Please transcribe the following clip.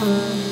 Música